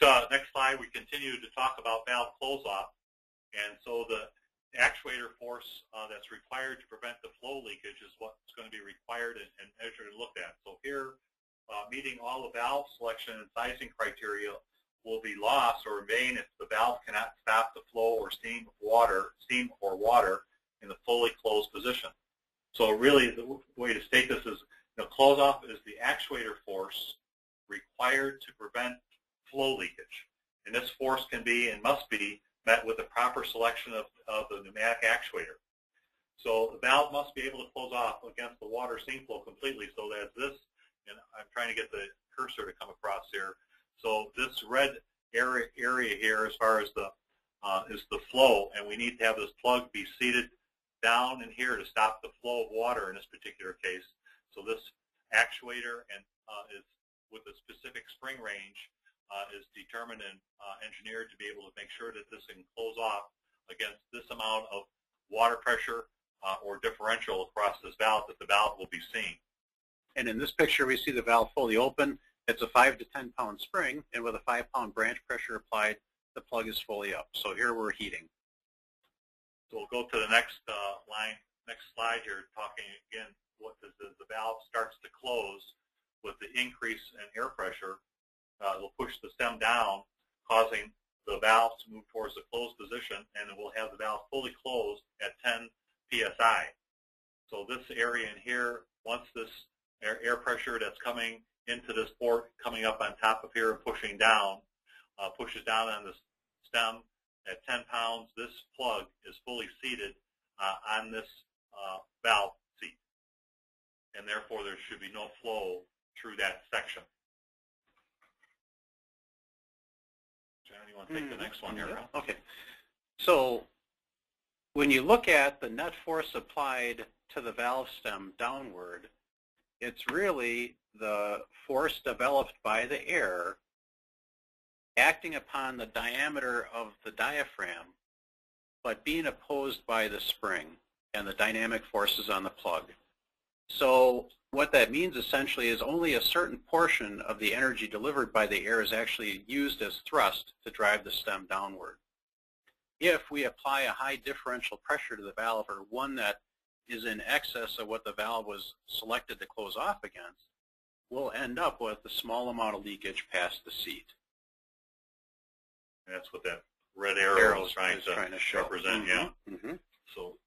next uh, next slide, we continue to talk about valve close-off. And so the actuator force uh, that's required to prevent the flow leakage is what's going to be required and, and measured and looked at. So here, uh, meeting all the valve selection and sizing criteria will be lost or remain if the valve cannot stop the flow or steam of water, steam or water in the fully closed position. So really, the way to state this is, you know, close off is the actuator force required to prevent flow leakage. And this force can be and must be met with the proper selection of, of the pneumatic actuator. So the valve must be able to close off against the water sink flow completely so that this, and I'm trying to get the cursor to come across here, so this red area, area here as far as the uh, is the flow, and we need to have this plug be seated down in here to stop the flow of water in this particular case. So this actuator and uh, is with a specific spring range uh, is determined and uh, engineered to be able to make sure that this can close off against this amount of water pressure uh, or differential across this valve that the valve will be seeing. And in this picture, we see the valve fully open. It's a 5 to 10 pound spring, and with a 5 pound branch pressure applied, the plug is fully up. So here we're heating. So we'll go to the next uh, line, next slide here, talking again, what the, the valve starts to close with the increase in air pressure uh, it'll push the stem down, causing the valve to move towards the closed position, and it will have the valve fully closed at 10 psi. So this area in here, once this air, air pressure that's coming into this port, coming up on top of here and pushing down, uh, pushes down on the stem at 10 pounds, this plug is fully seated uh, on this uh, valve seat. And therefore, there should be no flow through that section. You want to take the hmm. next one here? Okay. So when you look at the net force applied to the valve stem downward, it's really the force developed by the air acting upon the diameter of the diaphragm, but being opposed by the spring and the dynamic forces on the plug. So what that means essentially is only a certain portion of the energy delivered by the air is actually used as thrust to drive the stem downward. If we apply a high differential pressure to the valve or one that is in excess of what the valve was selected to close off against, we'll end up with a small amount of leakage past the seat. That's what that red arrow, is trying, to, trying to represent, mm -hmm. yeah. Mm -hmm. So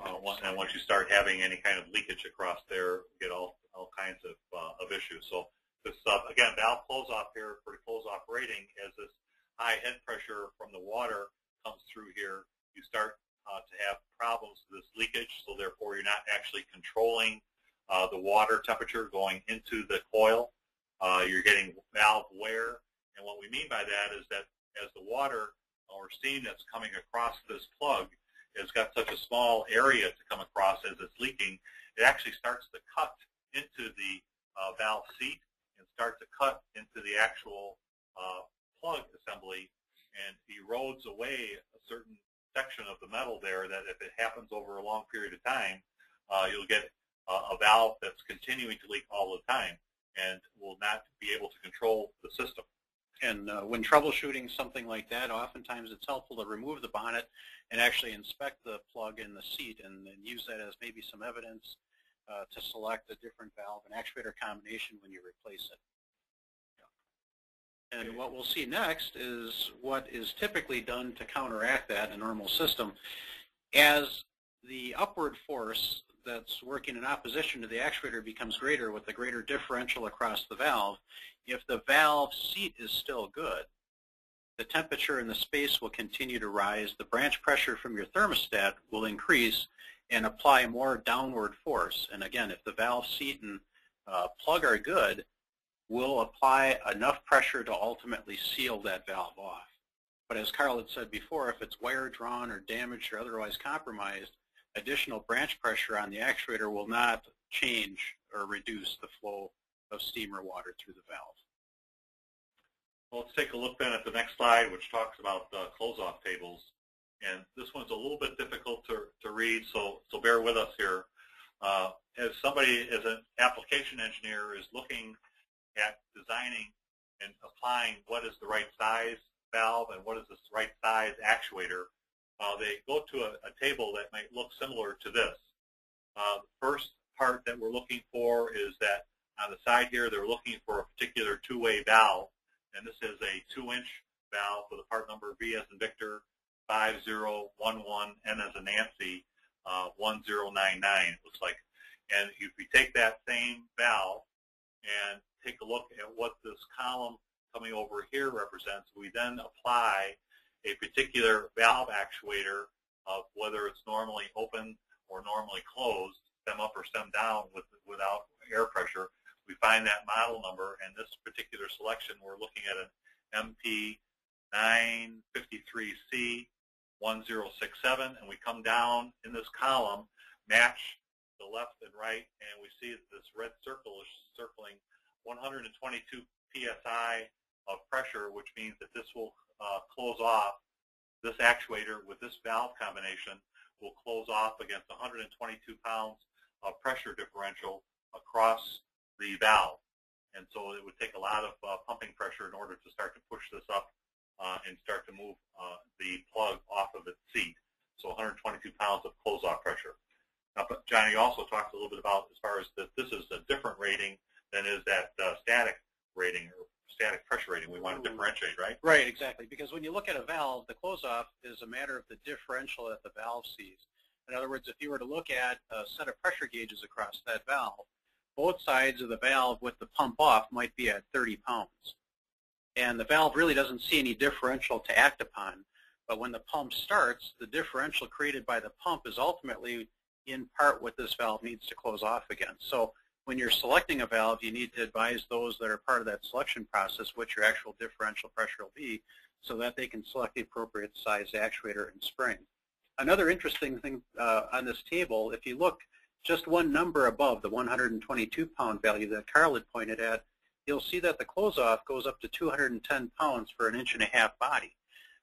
uh, and once you start having any kind of leakage across there, you get all, all kinds of, uh, of issues. So this, uh, again, valve close-off here for the close-off rating, as this high head pressure from the water comes through here, you start uh, to have problems with this leakage, so therefore you're not actually controlling uh, the water temperature going into the coil. Uh, you're getting valve wear, and what we mean by that is that as the water or steam that's coming across this plug has got such a small area to come across as it's leaking, it actually starts to cut into the uh, valve seat and start to cut into the actual uh, plug assembly and erodes away a certain section of the metal there that if it happens over a long period of time, uh, you'll get a valve that's continuing to leak all the time and will not be able to control the system. And uh, when troubleshooting something like that, oftentimes it's helpful to remove the bonnet and actually inspect the plug in the seat and, and use that as maybe some evidence uh, to select a different valve and actuator combination when you replace it. And what we'll see next is what is typically done to counteract that in a normal system. As the upward force that's working in opposition to the actuator becomes greater with the greater differential across the valve, if the valve seat is still good, the temperature in the space will continue to rise, the branch pressure from your thermostat will increase and apply more downward force. And again, if the valve seat and uh, plug are good, we'll apply enough pressure to ultimately seal that valve off. But as Carl had said before, if it's wire drawn or damaged or otherwise compromised, additional branch pressure on the actuator will not change or reduce the flow of steam or water through the valve. Well, let's take a look then at the next slide, which talks about uh, close-off tables. And this one's a little bit difficult to, to read, so, so bear with us here. Uh, as somebody, as an application engineer, is looking at designing and applying what is the right size valve and what is the right size actuator, uh, they go to a, a, table that might look similar to this. Uh, the first part that we're looking for is that on the side here, they're looking for a particular two-way valve, and this is a two-inch valve with a part number V as in Victor 5011, N as in Nancy, uh, 1099, it looks like. And if we take that same valve and take a look at what this column coming over here represents, we then apply a particular valve actuator of whether it's normally open or normally closed, stem up or stem down with, without air pressure. We find that model number, and this particular selection, we're looking at an MP953C 1067, and we come down in this column, match the left and right, and we see that this red circle is circling 122 psi of pressure, which means that this will uh, close off, this actuator with this valve combination will close off against 122 pounds of pressure differential across the valve. And so it would take a lot of uh, pumping pressure in order to start to push this up uh, and start to move uh, the plug off of its seat. So 122 pounds of close-off pressure. Now, but Johnny also talked a little bit about as far as that this is a different rating than is that uh, static rating or static pressure rating. We want to mm. differentiate, right? Right, exactly. Because when you look at a valve, the close-off is a matter of the differential that the valve sees. In other words, if you were to look at a set of pressure gauges across that valve, both sides of the valve with the pump off might be at 30 pounds. And the valve really doesn't see any differential to act upon. But when the pump starts, the differential created by the pump is ultimately in part what this valve needs to close off again. So when you're selecting a valve, you need to advise those that are part of that selection process what your actual differential pressure will be so that they can select the appropriate size actuator and spring. Another interesting thing uh, on this table, if you look just one number above the 122 pound value that Carl had pointed at, you'll see that the close-off goes up to 210 pounds for an inch and a half body.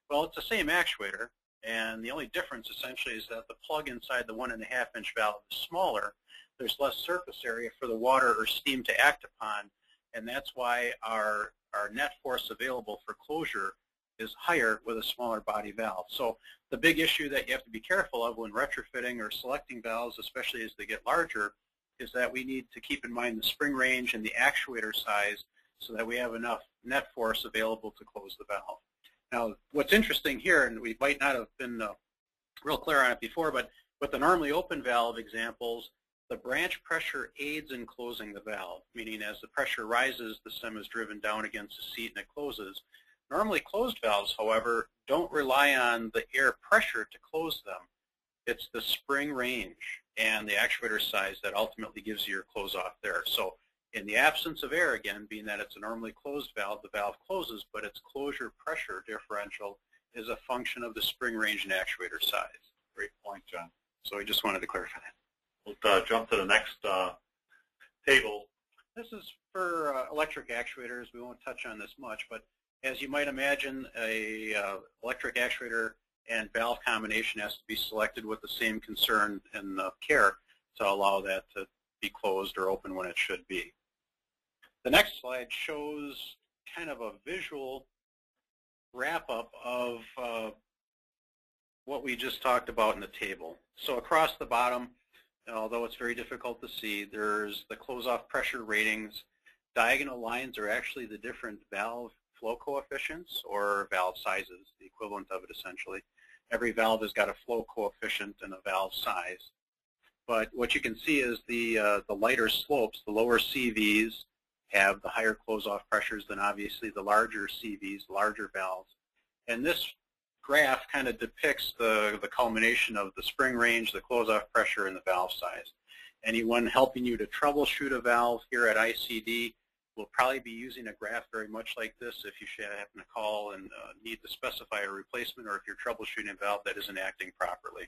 Well, it's the same actuator, and the only difference essentially is that the plug inside the one and a half inch valve is smaller, there's less surface area for the water or steam to act upon, and that's why our, our net force available for closure is higher with a smaller body valve. So the big issue that you have to be careful of when retrofitting or selecting valves, especially as they get larger, is that we need to keep in mind the spring range and the actuator size so that we have enough net force available to close the valve. Now, what's interesting here, and we might not have been uh, real clear on it before, but with the normally open valve examples, the branch pressure aids in closing the valve, meaning as the pressure rises, the stem is driven down against the seat and it closes. Normally closed valves, however, don't rely on the air pressure to close them. It's the spring range and the actuator size that ultimately gives you your close off there. So in the absence of air, again, being that it's a normally closed valve, the valve closes, but its closure pressure differential is a function of the spring range and actuator size. Great point, John. So I just wanted to clarify that. We'll uh, jump to the next uh, table. This is for uh, electric actuators. We won't touch on this much, but as you might imagine, a uh, electric actuator and valve combination has to be selected with the same concern and care to allow that to be closed or open when it should be. The next slide shows kind of a visual wrap-up of uh, what we just talked about in the table. So across the bottom, although it's very difficult to see, there's the close-off pressure ratings. Diagonal lines are actually the different valve flow coefficients or valve sizes, the equivalent of it essentially. Every valve has got a flow coefficient and a valve size. But what you can see is the, uh, the lighter slopes, the lower CVs have the higher close-off pressures than obviously the larger CVs, larger valves. And this graph kind of depicts the, the culmination of the spring range, the close-off pressure, and the valve size. Anyone helping you to troubleshoot a valve here at ICD will probably be using a graph very much like this if you should happen to call and uh, need to specify a replacement or if you're troubleshooting a valve that isn't acting properly.